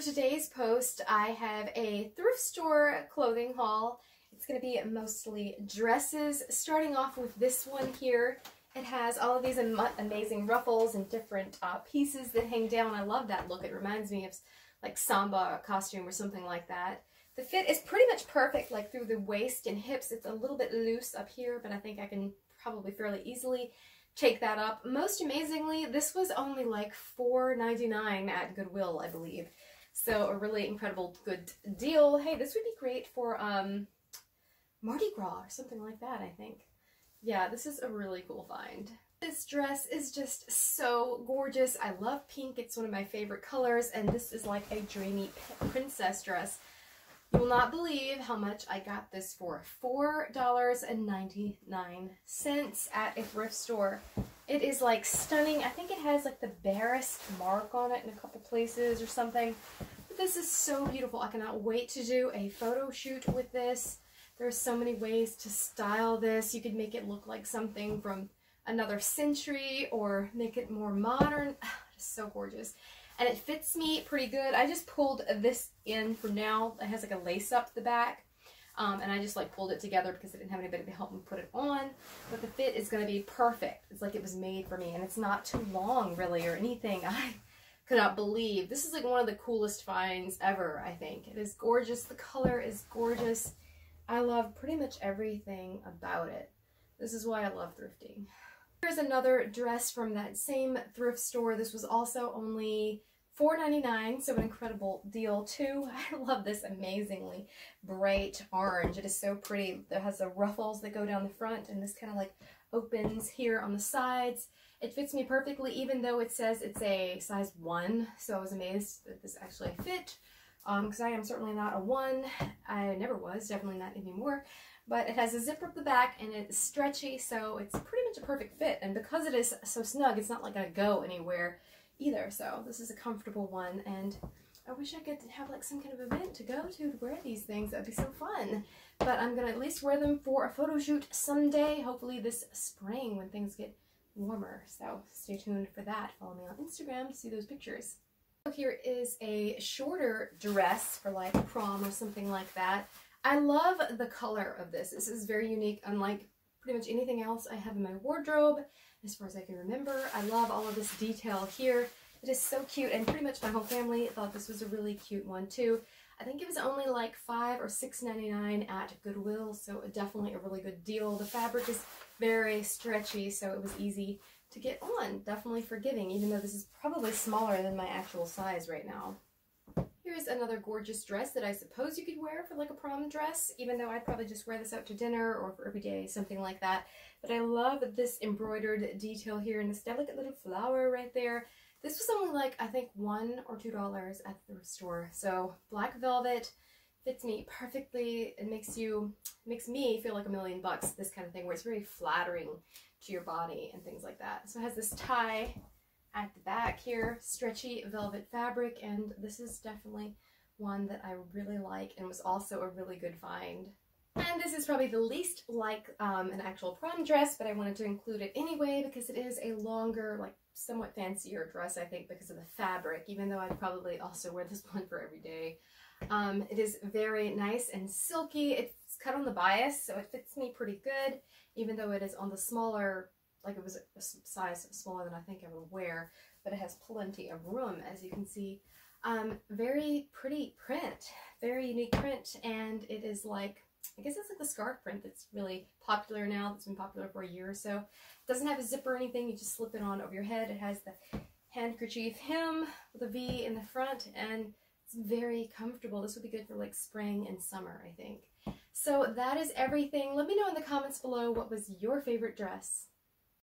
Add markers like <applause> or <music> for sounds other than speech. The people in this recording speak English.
For today's post, I have a thrift store clothing haul. It's going to be mostly dresses, starting off with this one here. It has all of these am amazing ruffles and different uh, pieces that hang down. I love that look. It reminds me of like samba costume or something like that. The fit is pretty much perfect, like through the waist and hips. It's a little bit loose up here, but I think I can probably fairly easily take that up. Most amazingly, this was only like $4.99 at Goodwill, I believe. So a really incredible good deal. Hey, this would be great for um, Mardi Gras or something like that, I think. Yeah, this is a really cool find. This dress is just so gorgeous. I love pink. It's one of my favorite colors, and this is like a dreamy princess dress. You will not believe how much I got this for. $4.99 at a thrift store. It is like stunning. I think it has like the barest mark on it in a couple places or something. This is so beautiful. I cannot wait to do a photo shoot with this. There are so many ways to style this. You could make it look like something from another century or make it more modern. <sighs> It's so gorgeous and it fits me pretty good. I just pulled this in for now. It has like a lace up the back. Um, and I just like pulled it together because I didn't have anybody to help me put it on. But the fit is going to be perfect. It's like it was made for me and it's not too long really or anything. <laughs> I could not believe. This is like one of the coolest finds ever, I think. It is gorgeous. The color is gorgeous. I love pretty much everything about it. This is why I love thrifting. Here's another dress from that same thrift store. This was also only $4.99, so an incredible deal too. <laughs> I love this amazingly bright orange. It is so pretty. It has the ruffles that go down the front and this kind of like opens here on the sides. It fits me perfectly even though it says it's a size 1, so I was amazed that this actually fit because um, I am certainly not a 1. I never was, definitely not anymore. But it has a zipper up the back and it's stretchy, so it's pretty much a perfect fit. And because it is so snug, it's not like to go anywhere either. So this is a comfortable one and I wish I could have like some kind of event to go to to wear these things. That'd be so fun. But I'm going to at least wear them for a photo shoot someday, hopefully this spring when things get warmer. So stay tuned for that. Follow me on Instagram to see those pictures. So here is a shorter dress for like prom or something like that. I love the color of this. This is very unique, unlike pretty much anything else I have in my wardrobe as far as I can remember. I love all of this detail here. It is so cute, and pretty much my whole family thought this was a really cute one too. I think it was only like five or six ninety nine at Goodwill, so definitely a really good deal. The fabric is very stretchy, so it was easy to get on. Definitely forgiving, even though this is probably smaller than my actual size right now. Here's another gorgeous dress that I suppose you could wear for like a prom dress, even though I'd probably just wear this out to dinner or for every day, something like that. But I love this embroidered detail here and this delicate little flower right there. This was only like, I think, one or two dollars at the store. So black velvet fits me perfectly. It makes you, makes me feel like a million bucks, this kind of thing, where it's very flattering to your body and things like that. So it has this tie at the back here, stretchy velvet fabric, and this is definitely one that I really like and was also a really good find. And this is probably the least like um, an actual prom dress, but I wanted to include it anyway because it is a longer, like somewhat fancier dress, I think, because of the fabric, even though I'd probably also wear this <laughs> one for every day. Um, it is very nice and silky. It's cut on the bias, so it fits me pretty good, even though it is on the smaller like it was a size smaller than I think I would wear, but it has plenty of room, as you can see. Um, very pretty print, very unique print, and it is like, I guess it's like the scarf print that's really popular now, that's been popular for a year or so. It doesn't have a zipper or anything, you just slip it on over your head. It has the handkerchief hem with a V in the front, and it's very comfortable. This would be good for like spring and summer, I think. So that is everything. Let me know in the comments below what was your favorite dress.